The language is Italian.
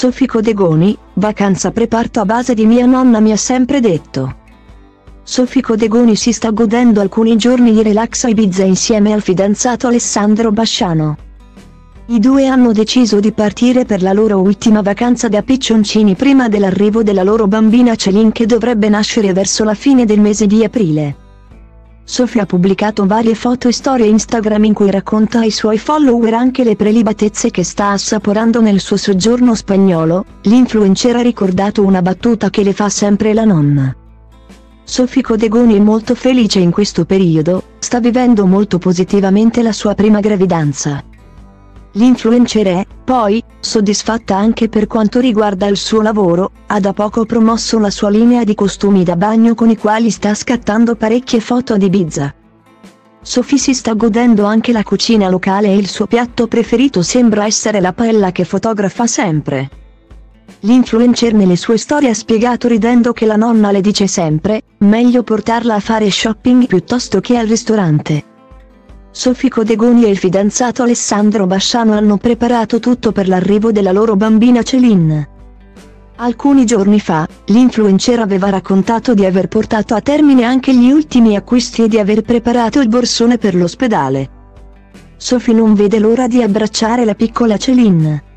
Sofico Degoni, vacanza preparto a base di mia nonna mi ha sempre detto. Sofico Degoni si sta godendo alcuni giorni di relax a Ibiza insieme al fidanzato Alessandro Basciano. I due hanno deciso di partire per la loro ultima vacanza da piccioncini prima dell'arrivo della loro bambina Celine che dovrebbe nascere verso la fine del mese di aprile. Sofia ha pubblicato varie foto e storie Instagram in cui racconta ai suoi follower anche le prelibatezze che sta assaporando nel suo soggiorno spagnolo, l'influencer ha ricordato una battuta che le fa sempre la nonna. Sofico Degoni è molto felice in questo periodo, sta vivendo molto positivamente la sua prima gravidanza. L'influencer è, poi, soddisfatta anche per quanto riguarda il suo lavoro, ha da poco promosso la sua linea di costumi da bagno con i quali sta scattando parecchie foto ad Ibiza. Sophie si sta godendo anche la cucina locale e il suo piatto preferito sembra essere la paella che fotografa sempre. L'influencer nelle sue storie ha spiegato ridendo che la nonna le dice sempre, meglio portarla a fare shopping piuttosto che al ristorante. Sofico Degoni e il fidanzato Alessandro Basciano hanno preparato tutto per l'arrivo della loro bambina Celine. Alcuni giorni fa, l'influencer aveva raccontato di aver portato a termine anche gli ultimi acquisti e di aver preparato il borsone per l'ospedale. Sophie non vede l'ora di abbracciare la piccola Celine.